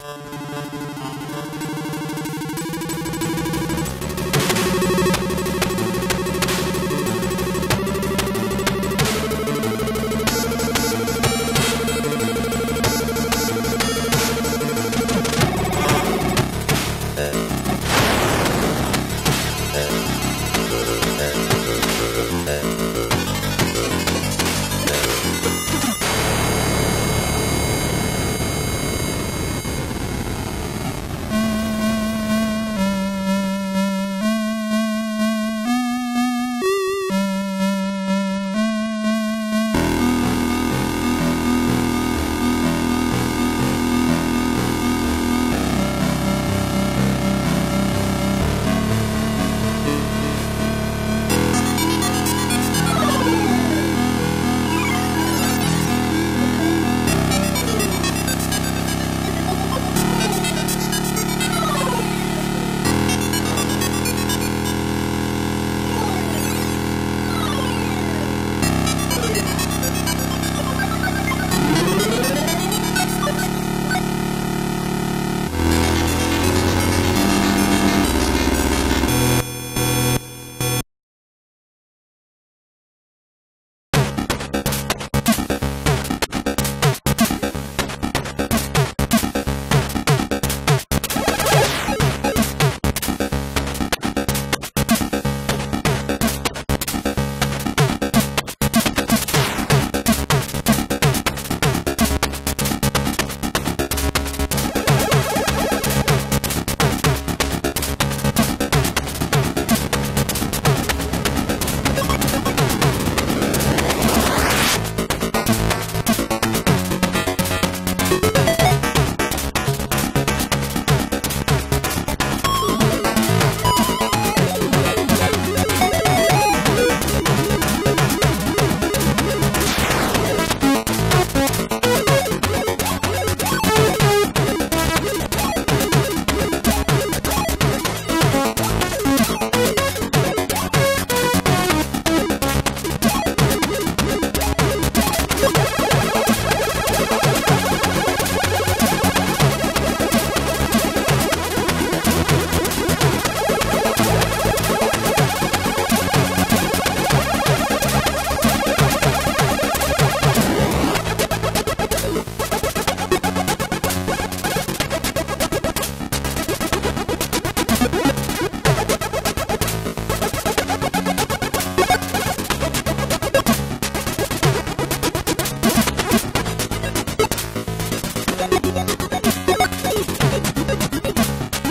Thank